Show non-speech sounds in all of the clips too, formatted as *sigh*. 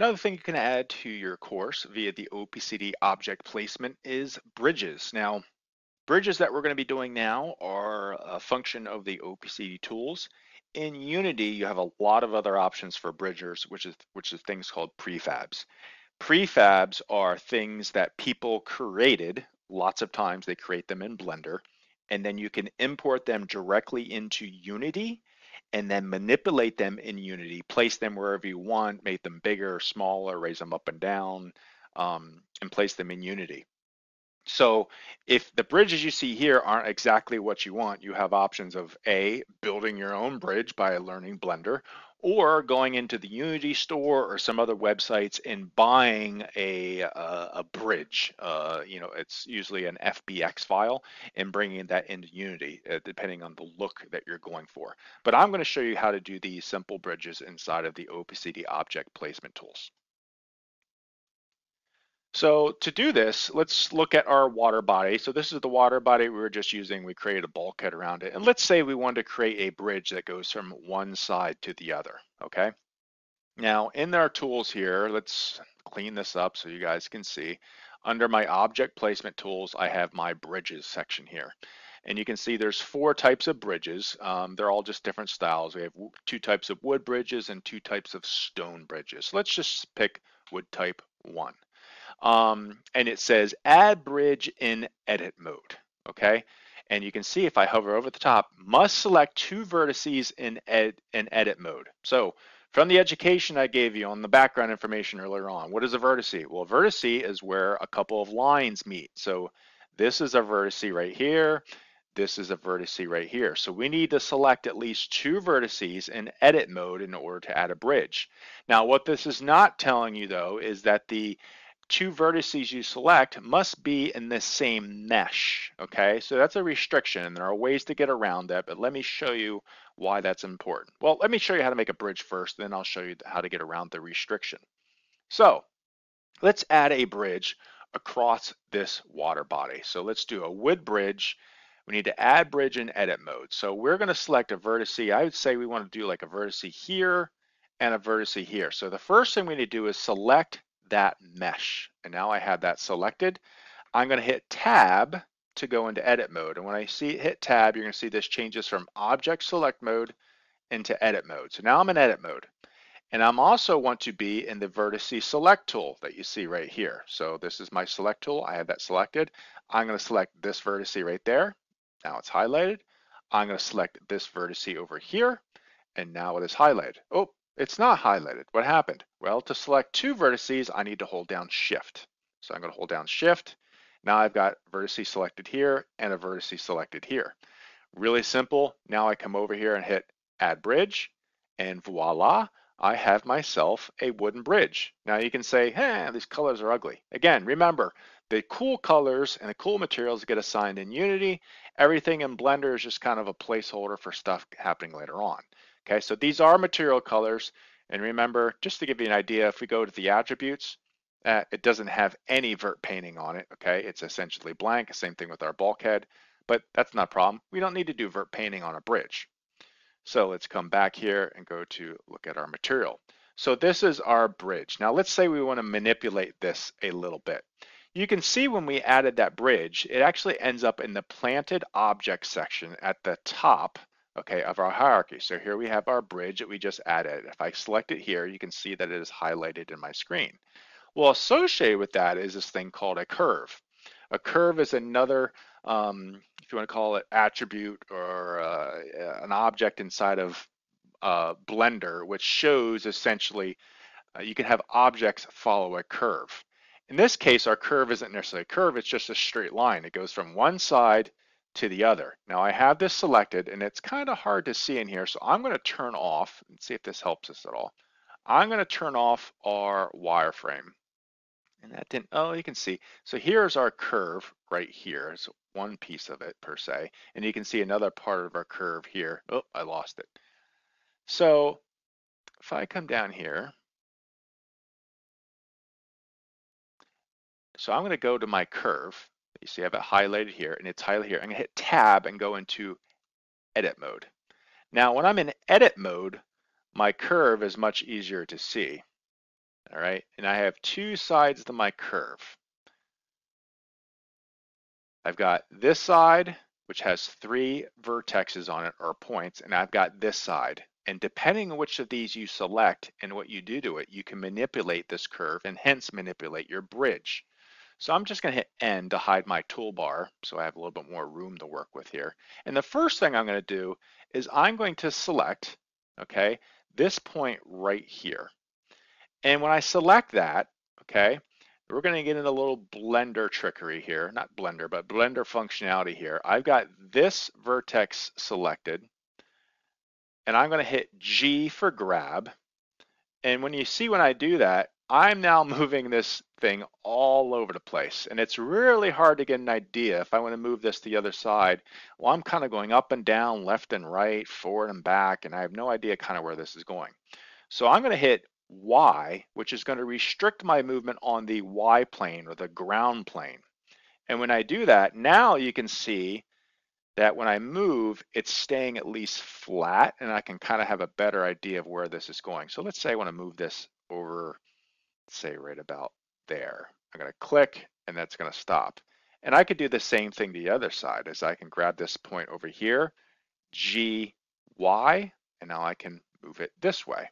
Another thing you can add to your course via the OPCD object placement is bridges. Now, bridges that we're going to be doing now are a function of the OPCD tools. In Unity, you have a lot of other options for bridges, which is which is things called prefabs. Prefabs are things that people created. Lots of times they create them in Blender, and then you can import them directly into Unity and then manipulate them in Unity, place them wherever you want, make them bigger or smaller, raise them up and down, um, and place them in Unity. So if the bridges you see here aren't exactly what you want, you have options of A, building your own bridge by learning Blender, or going into the Unity store or some other websites and buying a, a, bridge. Uh, you know, it's usually an FBX file and bringing that into Unity, uh, depending on the look that you're going for. But I'm going to show you how to do these simple bridges inside of the OPCD object placement tools. So to do this, let's look at our water body. So this is the water body we were just using. We created a bulkhead around it. And let's say we wanted to create a bridge that goes from one side to the other, okay? Now in our tools here, let's clean this up so you guys can see. Under my object placement tools, I have my bridges section here. And you can see there's four types of bridges. Um, they're all just different styles. We have two types of wood bridges and two types of stone bridges. So Let's just pick wood type one um, and it says add bridge in edit mode, okay? And you can see if I hover over the top, must select two vertices in, ed, in edit mode. So from the education I gave you on the background information earlier on, what is a vertice? Well, a vertice is where a couple of lines meet. So this is a vertice right here. This is a vertice right here. So we need to select at least two vertices in edit mode in order to add a bridge. Now, what this is not telling you though is that the two vertices you select must be in the same mesh, okay? So that's a restriction and there are ways to get around that, but let me show you why that's important. Well, let me show you how to make a bridge first, then I'll show you how to get around the restriction. So let's add a bridge across this water body. So let's do a wood bridge. We need to add bridge in edit mode. So we're gonna select a vertice. I would say we wanna do like a vertice here and a vertice here. So the first thing we need to do is select that mesh. And now I have that selected. I'm going to hit tab to go into edit mode. And when I see hit tab, you're going to see this changes from object select mode into edit mode. So now I'm in edit mode. And I'm also want to be in the vertice select tool that you see right here. So this is my select tool. I have that selected. I'm going to select this vertice right there. Now it's highlighted. I'm going to select this vertice over here. And now it is highlighted. Oh, it's not highlighted. What happened? Well, to select two vertices, I need to hold down shift. So I'm gonna hold down shift. Now I've got vertice selected here and a vertice selected here. Really simple. Now I come over here and hit add bridge and voila, I have myself a wooden bridge. Now you can say, hey, these colors are ugly. Again, remember, the cool colors and the cool materials get assigned in Unity. Everything in Blender is just kind of a placeholder for stuff happening later on. Okay, so these are material colors. And remember, just to give you an idea, if we go to the attributes, uh, it doesn't have any vert painting on it, okay? It's essentially blank, same thing with our bulkhead, but that's not a problem. We don't need to do vert painting on a bridge. So let's come back here and go to look at our material. So this is our bridge. Now let's say we wanna manipulate this a little bit. You can see when we added that bridge, it actually ends up in the planted object section at the top okay, of our hierarchy. So here we have our bridge that we just added. If I select it here, you can see that it is highlighted in my screen. Well, associated with that is this thing called a curve. A curve is another, um, if you want to call it attribute or uh, an object inside of uh, Blender, which shows essentially uh, you can have objects follow a curve. In this case, our curve isn't necessarily a curve, it's just a straight line. It goes from one side to the other. Now I have this selected and it's kind of hard to see in here. So I'm going to turn off and see if this helps us at all. I'm going to turn off our wireframe. And that didn't, oh, you can see. So here's our curve right here. It's one piece of it per se. And you can see another part of our curve here. Oh, I lost it. So if I come down here, so I'm going to go to my curve you see I have it highlighted here and it's highlighted here. I'm gonna hit tab and go into edit mode. Now when I'm in edit mode, my curve is much easier to see. all right? And I have two sides to my curve. I've got this side, which has three vertexes on it or points, and I've got this side. And depending on which of these you select and what you do to it, you can manipulate this curve and hence manipulate your bridge. So I'm just gonna hit N to hide my toolbar so I have a little bit more room to work with here. And the first thing I'm gonna do is I'm going to select, okay, this point right here. And when I select that, okay, we're gonna get into a little Blender trickery here, not Blender, but Blender functionality here. I've got this vertex selected and I'm gonna hit G for grab. And when you see when I do that, I'm now *laughs* moving this thing all over the place. And it's really hard to get an idea if I want to move this to the other side. Well, I'm kind of going up and down, left and right, forward and back, and I have no idea kind of where this is going. So I'm going to hit Y, which is going to restrict my movement on the Y plane or the ground plane. And when I do that, now you can see that when I move, it's staying at least flat and I can kind of have a better idea of where this is going. So let's say I want to move this over, say right about there. I'm going to click and that's going to stop. And I could do the same thing the other side as I can grab this point over here, G, Y, and now I can move it this way.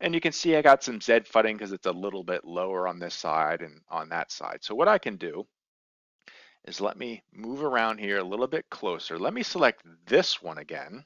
And you can see I got some Z fighting because it's a little bit lower on this side and on that side. So what I can do is let me move around here a little bit closer. Let me select this one again.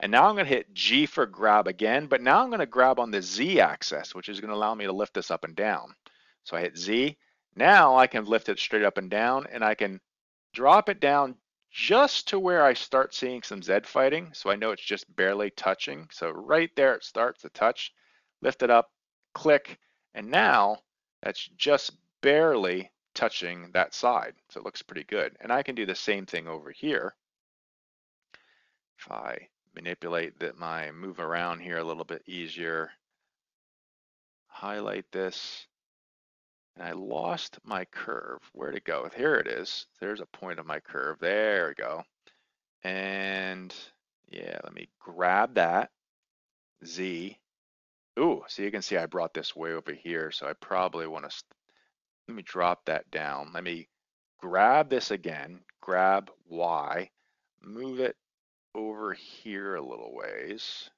And now I'm gonna hit G for grab again, but now I'm gonna grab on the Z axis, which is gonna allow me to lift this up and down. So I hit Z. Now I can lift it straight up and down and I can drop it down just to where I start seeing some Z fighting. So I know it's just barely touching. So right there it starts to touch. Lift it up, click, and now that's just barely touching that side. So it looks pretty good. And I can do the same thing over here. If I manipulate that my move around here a little bit easier, highlight this, and I lost my curve. Where'd it go? Here it is. There's a point of my curve. There we go. And yeah, let me grab that, Z. Ooh, so you can see I brought this way over here, so I probably want to let me drop that down. Let me grab this again, grab Y, move it over here a little ways.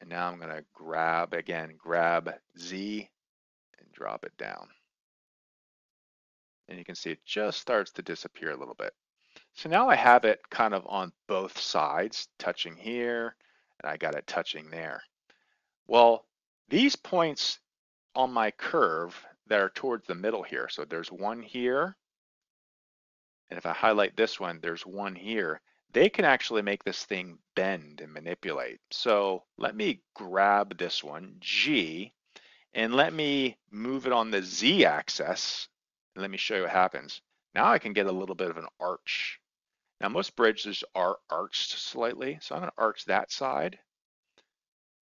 And now I'm gonna grab, again, grab Z and drop it down. And you can see it just starts to disappear a little bit. So now I have it kind of on both sides, touching here, and I got it touching there. Well, these points on my curve that are towards the middle here, so there's one here, and if I highlight this one, there's one here, they can actually make this thing bend and manipulate. So let me grab this one, G, and let me move it on the Z axis. And let me show you what happens. Now I can get a little bit of an arch. Now most bridges are arched slightly, so I'm gonna arch that side.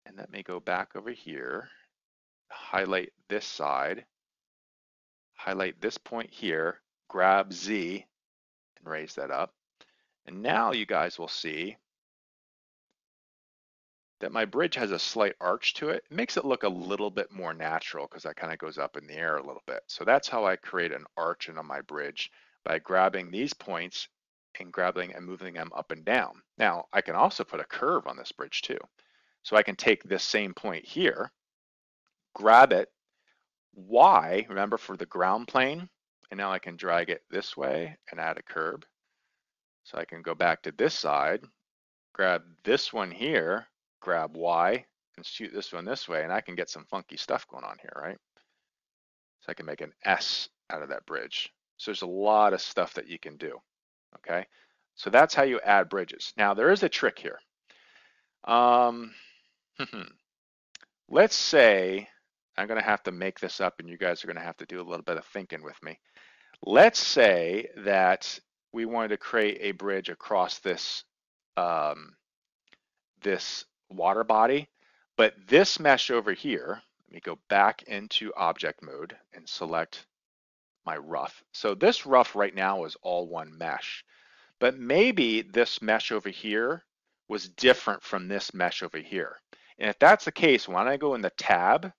And let me go back over here, highlight this side, highlight this point here, grab Z and raise that up. And now you guys will see that my bridge has a slight arch to it. It makes it look a little bit more natural because that kind of goes up in the air a little bit. So that's how I create an arch on my bridge by grabbing these points and grabbing and moving them up and down. Now I can also put a curve on this bridge too. So I can take this same point here, grab it, Y, remember for the ground plane, and now I can drag it this way and add a curb. So I can go back to this side, grab this one here, grab Y, and shoot this one this way, and I can get some funky stuff going on here, right? So I can make an S out of that bridge. So there's a lot of stuff that you can do, okay? So that's how you add bridges. Now there is a trick here. Um, *laughs* Let's say I'm going to have to make this up and you guys are going to have to do a little bit of thinking with me. Let's say that we wanted to create a bridge across this um, this water body, but this mesh over here, let me go back into object mode and select my rough. So this rough right now is all one mesh, but maybe this mesh over here was different from this mesh over here. And if that's the case, when I go in the tab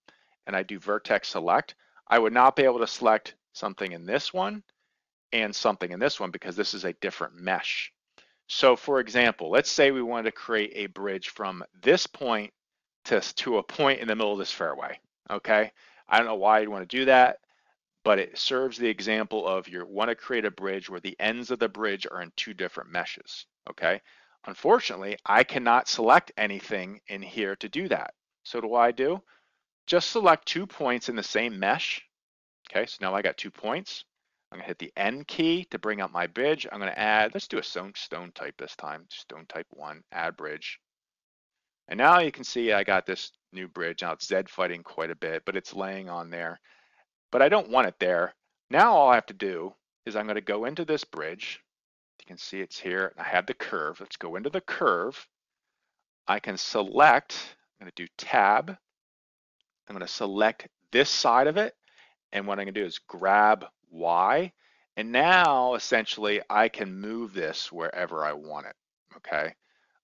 and I do vertex select, I would not be able to select something in this one and something in this one because this is a different mesh. So for example, let's say we wanted to create a bridge from this point to, to a point in the middle of this fairway, okay? I don't know why you'd want to do that, but it serves the example of you want to create a bridge where the ends of the bridge are in two different meshes, okay? Unfortunately, I cannot select anything in here to do that. So what do I do? Just select two points in the same mesh. Okay, so now I got two points. I'm gonna hit the N key to bring up my bridge. I'm gonna add, let's do a stone, type this time, stone type one, add bridge. And now you can see I got this new bridge. Now it's Z fighting quite a bit, but it's laying on there. But I don't want it there. Now all I have to do is I'm gonna go into this bridge. You can see it's here. I have the curve. Let's go into the curve. I can select, I'm gonna do tab. I'm gonna select this side of it. And what I'm gonna do is grab Y. And now essentially I can move this wherever I want it, okay?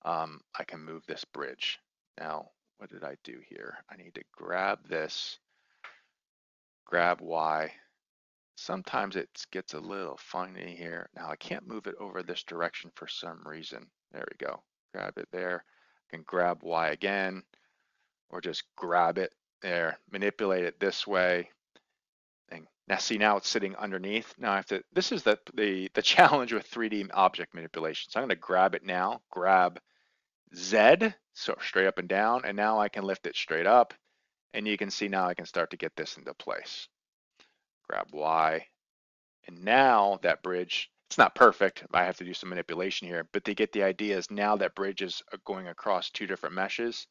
Um, I can move this bridge. Now, what did I do here? I need to grab this, grab Y. Sometimes it gets a little funny here. Now I can't move it over this direction for some reason. There we go. Grab it there. I can grab Y again, or just grab it there, manipulate it this way, now see, now it's sitting underneath. Now I have to, this is the, the, the *laughs* challenge with 3D object manipulation. So I'm gonna grab it now, grab Z, so straight up and down, and now I can lift it straight up. And you can see now I can start to get this into place. Grab Y, and now that bridge, it's not perfect. I have to do some manipulation here, but they get the idea is now that bridge is uh, going across two different meshes.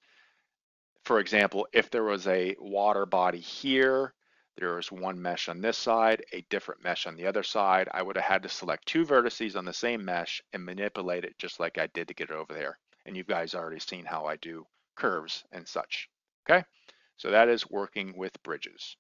For example, if there was a water body here, there is one mesh on this side, a different mesh on the other side. I would have had to select two vertices on the same mesh and manipulate it just like I did to get it over there. And you guys already seen how I do curves and such, okay? So that is working with bridges.